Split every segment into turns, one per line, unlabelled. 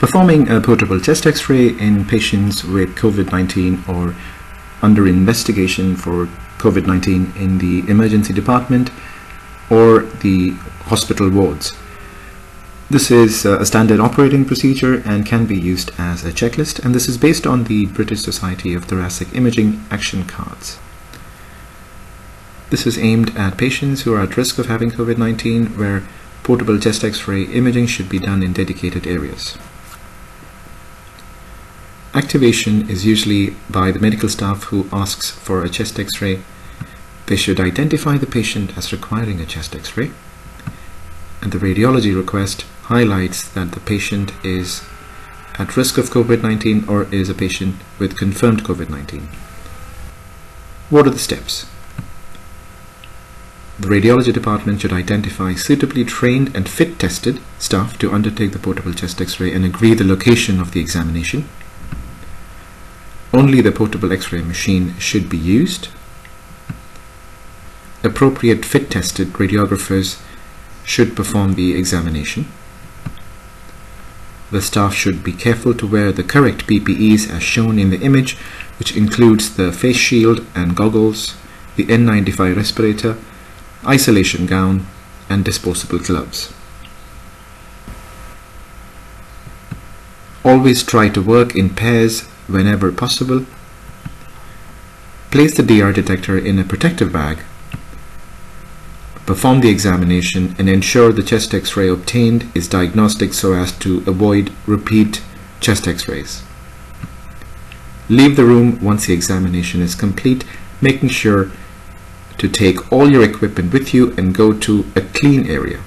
Performing a portable chest x-ray in patients with COVID-19 or under investigation for COVID-19 in the emergency department or the hospital wards. This is a standard operating procedure and can be used as a checklist and this is based on the British Society of Thoracic Imaging action cards. This is aimed at patients who are at risk of having COVID-19 where portable chest x-ray imaging should be done in dedicated areas. Activation is usually by the medical staff who asks for a chest x-ray. They should identify the patient as requiring a chest x-ray and the radiology request highlights that the patient is at risk of COVID-19 or is a patient with confirmed COVID-19. What are the steps? The radiology department should identify suitably trained and fit tested staff to undertake the portable chest x-ray and agree the location of the examination. Only the portable x-ray machine should be used. Appropriate fit tested radiographers should perform the examination. The staff should be careful to wear the correct PPEs as shown in the image, which includes the face shield and goggles, the N95 respirator, isolation gown, and disposable gloves. Always try to work in pairs whenever possible. Place the DR detector in a protective bag. Perform the examination and ensure the chest x-ray obtained is diagnostic so as to avoid repeat chest x-rays. Leave the room once the examination is complete, making sure to take all your equipment with you and go to a clean area.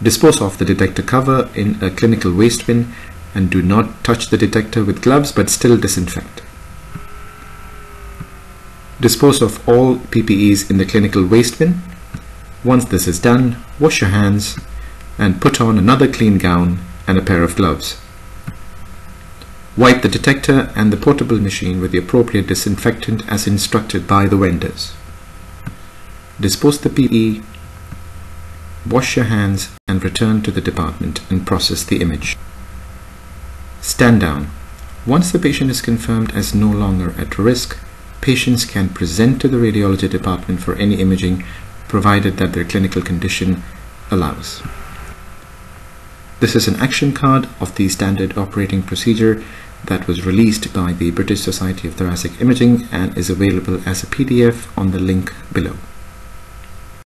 Dispose of the detector cover in a clinical waste bin and do not touch the detector with gloves but still disinfect. Dispose of all PPEs in the clinical waste bin. Once this is done, wash your hands and put on another clean gown and a pair of gloves. Wipe the detector and the portable machine with the appropriate disinfectant as instructed by the vendors. Dispose the PPE, wash your hands and return to the department and process the image. Stand down. Once the patient is confirmed as no longer at risk, patients can present to the radiology department for any imaging provided that their clinical condition allows. This is an action card of the standard operating procedure that was released by the British Society of Thoracic Imaging and is available as a PDF on the link below.